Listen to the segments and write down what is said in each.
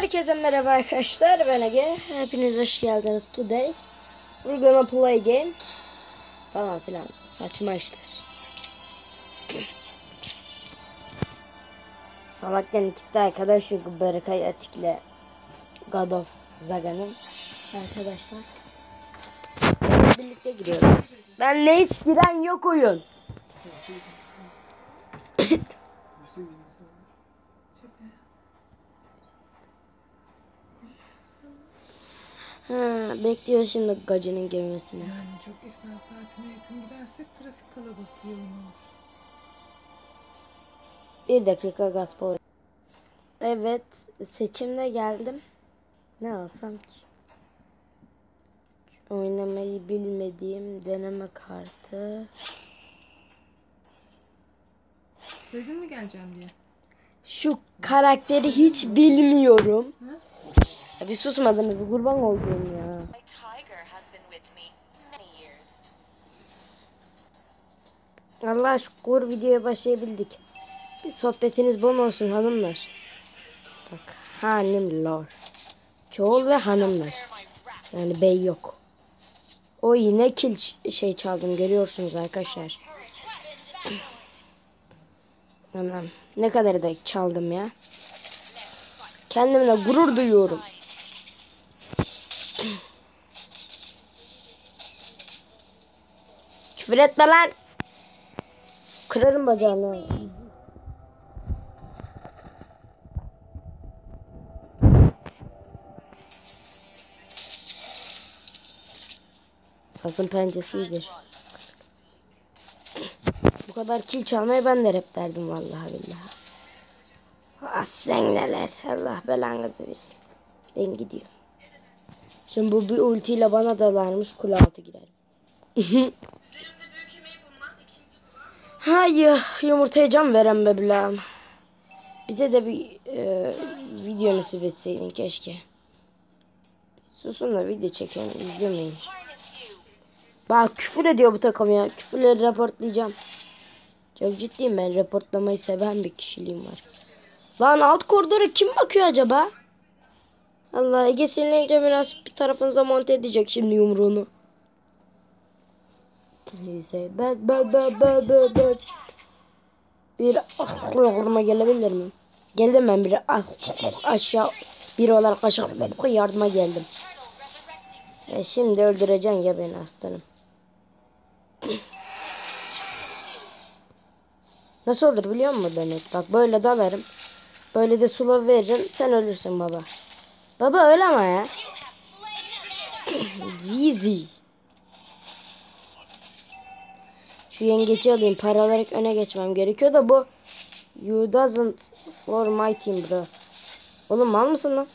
Herkese merhaba arkadaşlar ben Ege. Hepiniz hoş geldiniz today. We're gonna play game. Falan filan saçma işler. Salakken ikisi de arkadaşlık Berkay Atik'le God of Zaga'nın arkadaşlar. Birlikte giriyorum. Benle hiç giren yok oyun. Ha, bekliyor şimdi gacının girmesini. Yani çok iftar saatine yakın gidersek trafik kalabalık yoğun olur. Bir dakika Gaspor. Evet seçimde geldim. Ne alsam ki? Oynamayı bilmediğim deneme kartı. Dedin mi geleceğim diye? Şu karakteri hiç bilmiyorum. Ha? Ya bir susmadınız kurban olduğum ya. Allah şükür videoya başlayabildik. Bir sohbetiniz bol olsun hanımlar. Bak hanımlar. Çoğul ve hanımlar. Yani bey yok. O yine kil şey çaldım görüyorsunuz arkadaşlar. Anam ne kadar da çaldım ya. Kendimle gurur duyuyorum. Küfür etme lan. Kırarım bacağını. Kasım pencesidir. Bu kadar kil çalmayı ben de rap derdim vallahi billahi. Ah sen neler. Allah belanızı versin. Ben gidiyorum. Şimdi bu bir ultiyle bana dalarmış kule altı girerim. Hayır yumurtaya can veren be bilağım. Bize de bir e, video nasip etseydin keşke. Susun da video çekelim izlemeyin. Bak küfür ediyor bu takım ya. Küfürleri raportlayacağım. Çok ciddiyim ben raportlamayı seven bir kişiliğim var. Lan alt koridora kim bakıyor acaba? Allah Ege sinirlenince biraz bir tarafınıza monte edecek şimdi yumruğunu. Neyse ben ben ben ben ben ben. Bir aklıma gelebilir mi? Geldim ben bir aşağı bir olarak aşağı yardıma geldim. E şimdi öldüreceksin ya beni aslanım. Nasıl olur biliyor musun Demet? Bak böyle dalarım. Böyle de sula veririm. Sen ölürsün baba. Baba öyle ama ya. Zizi. Şu yengeci alayım. Para olarak öne geçmem gerekiyor da bu You doesn't for my team bro. Oğlum mal mısın lan?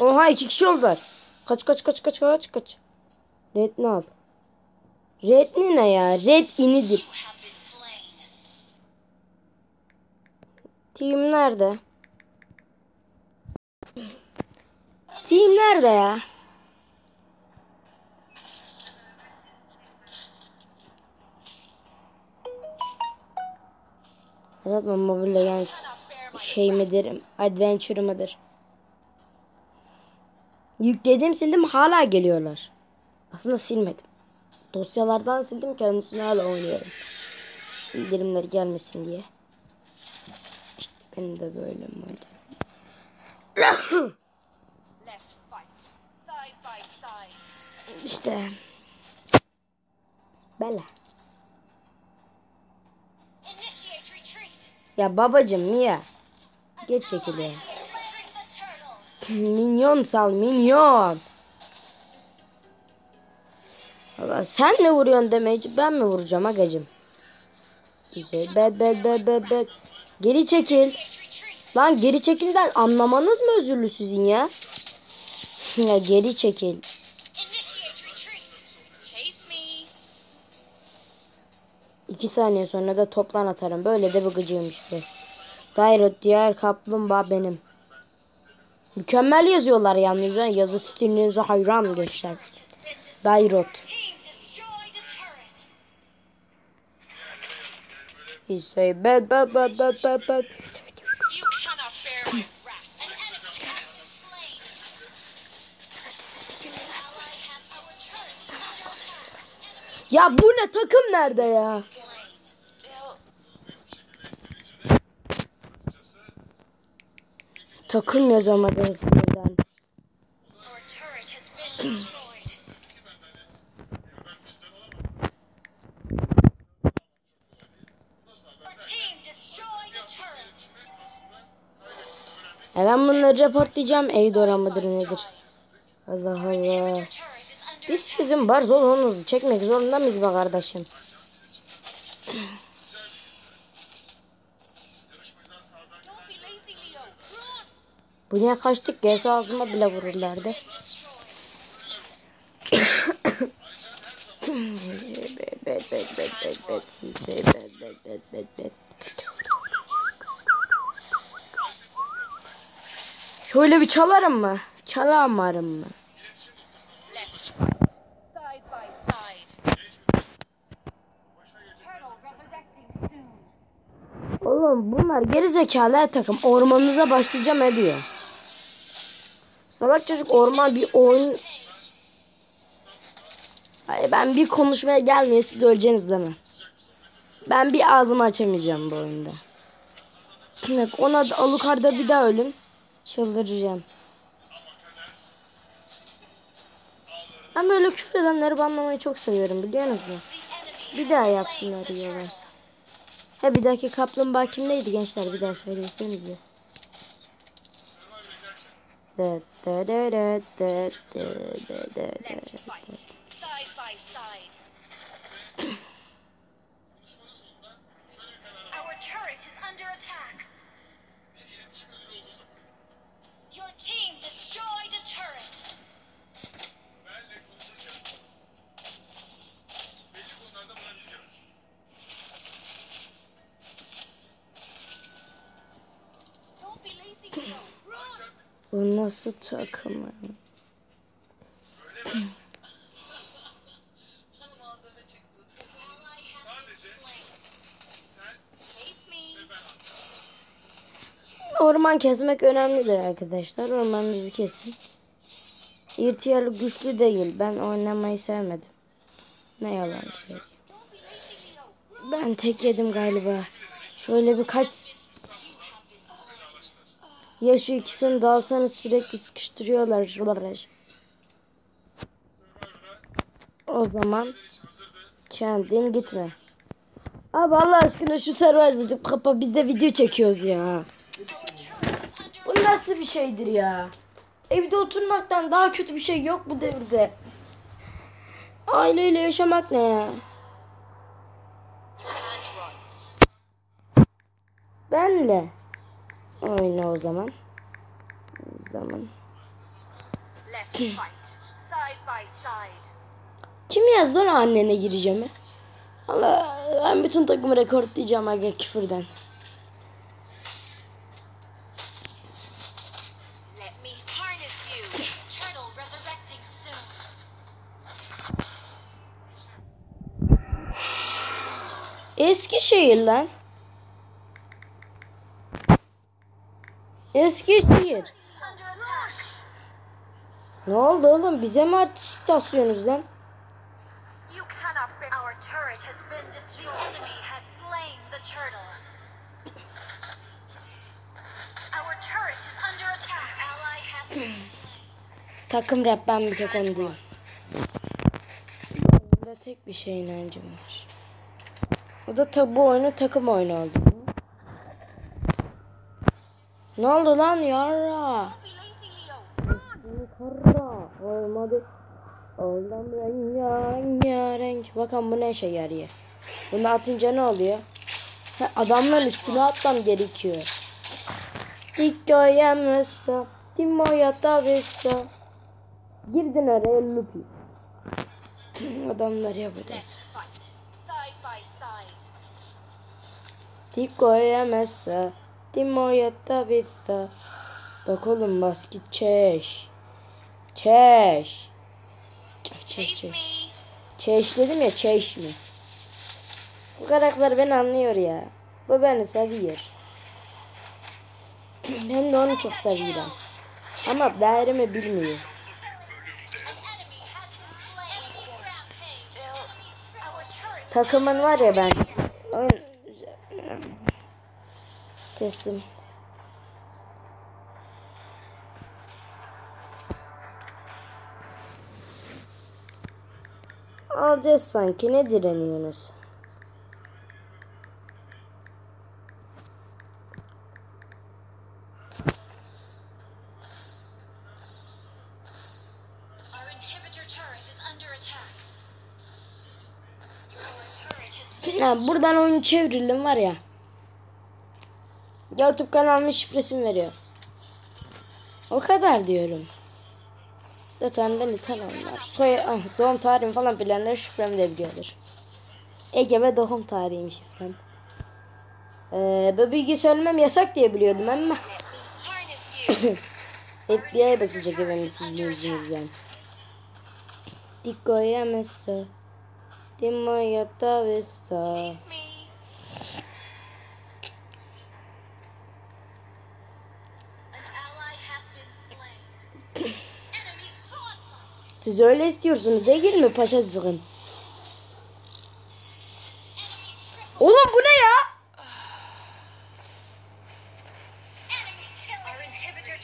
Oha iki kişi oldular. Kaç kaç kaç kaç kaç kaç. Red ne al? Red ne ya? Red inidir. Team nerede? Team nerede ya? Zaten Mobile Legends şey midir? Adventure mıdır? Yükledim sildim hala geliyorlar. Aslında silmedim. Dosyalardan sildim kendisini hala oynuyorum. Bildirimler gelmesin diye. İşte benim de böyle oldu. By side. İşte. Bela. Ya babacım Mia. Geç çekiliyor. Minyon sal minyon. Allah sen mi vuruyorsun demeci ben mi vuracağım agacım? Güzel bed bed bed bed bed. Geri çekil. Lan geri çekilden anlamanız mı özürlü sizin ya? ya geri çekil. 2 saniye sonra da toplan atarım. Böyle de bıkıcıyım işte. Dairo diğer kaplumbağa benim. Mükemmel yazıyorlar yalnız. Ha. Yazı stilinize hayran gençler. Dairot. Say bad bad bad bad bad bad. Ya bu ne takım nerede ya? Destroyed a turret. E ben bunları reportlayacağım. Eydora mıdır nedir? Allah Allah. Biz sizin barzoluğunuzu çekmek zorunda mıyız be kardeşim? Buraya kaçtık gelse ağzıma bile vururlardı. Şöyle bir çalarım mı? Çalamarım mı? Oğlum bunlar geri zekalı takım. Ormanınıza başlayacağım ediyor. Salak çocuk orman bir oyun... Hayır ben bir konuşmaya gelmiyor siz öleceğiniz mi? Ben bir ağzımı açamayacağım bu oyunda. Bak, Ona da Alucard'a bir daha ölüm. Çıldıracağım. Ben böyle küfür edenleri banlamayı çok seviyorum biliyorsunuz mu? Bir daha yapsınlar diyorlarsa. Ha bir dahaki kaplumbağa kimdeydi gençler bir daha söylesenize. De de de de de de de de de. Left fight. Side by side. Nasıl takım? ya? Ally has been slain. Chase me. Orman kesmek önemlidir arkadaşlar. Ormanınızı kesin. İhtiyarlı güçlü değil. Ben oynamayı sevmedim. Ne yalan söyleyeyim. Ben tek yedim galiba. Şöyle birkaç... Ya şu ikisini dalsanız sürekli sıkıştırıyorlar. O zaman kendin gitme. Abi Allah aşkına şu server bizim kapa biz de video çekiyoruz ya. Bu nasıl bir şeydir ya? Evde oturmaktan daha kötü bir şey yok bu devirde. Aileyle yaşamak ne ya? Benle. Oyna o zaman. Zaman. Kim yazdı onu annene gireceğimi? Allah ben bütün takımı rekortlayacağım aga küfürden. Eskişehir lan. Eski şehir. Ne oldu oğlum? Bize mi artistik tasıyorsunuz lan? Takım rap ben bir tek onu değil. Burada tek bir şey inancım var. O da tabu oyunu takım oyunu oldu. Ne oldu lan yara? Kara olmadı. Oldum yarın yarın. Bakın bu ne işe yarıyor. Bunu atınca ne oluyor? Ha, adamların üstüne atmam gerekiyor. Dikko yemeso. Timo yatabeso. Girdin araya lupi. Adamlar ya bu desin. Dikko yemeso. Timo yatavessa. Bak oğlum basket çeş. Çeş. Çeş çeş çeş. Çeş dedim ya çeş mi? Bu karakter beni anlıyor ya. Bu beni seviyor. ben de onu çok seviyorum. Ama değerimi bilmiyor. Takımın var ya ben. Oyun teslim. Alacağız sanki. Ne direniyorsunuz? Our inhibitor turret is under attack. Our turret has been Ya buradan oyunu çevirelim var ya. YouTube kanalımın şifresini veriyor. O kadar diyorum. Zaten beni tanırlar. Soy, ah, doğum tarihim falan bilenler şifremi de biliyordur. Ege ve doğum tarihim şifrem. Ee, bu bilgi söylemem yasak diye biliyordum ama. FBI'ye basacak efendim sizin yüzünüzden. Diko yemezse Dimo yata vesa Siz öyle istiyorsunuz değil mi paşa triple. Oğlum bu ne ya? Enemy kill. Our inhibitor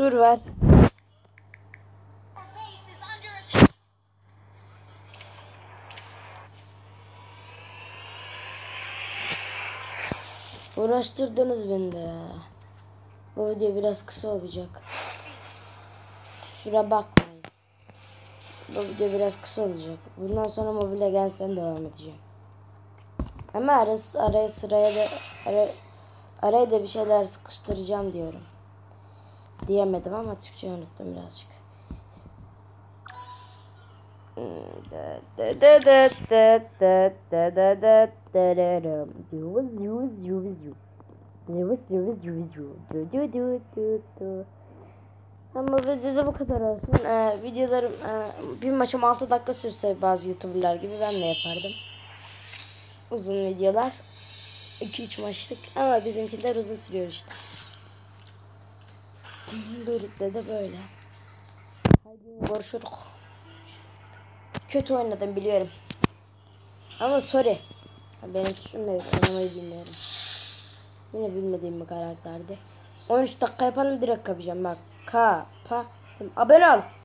turret Uğraştırdınız beni de. Bu video biraz kısa olacak. Kusura bakmayın. Bu video biraz kısa olacak. Bundan sonra Mobile Legends'ten devam edeceğim. Ama arası, araya sıraya da ara, araya da bir şeyler sıkıştıracağım diyorum. Diyemedim ama Türkçe unuttum birazcık. Ama videoda bu kadar olsun. Ee, videolarım e, bir maçım 6 dakika sürse bazı youtuberlar gibi ben de yapardım. Uzun videolar. 2-3 maçlık ama bizimkiler uzun sürüyor işte. Böylelikle de böyle. Hadi görüşürüz. Kötü oynadım biliyorum. Ama sorry. Benim suçum değil. Oynamayı bilmiyorum. Yine bilmediğim bir karakterdi. 13 dakika yapalım direkt kapacağım bak. Kapattım. Abone ol.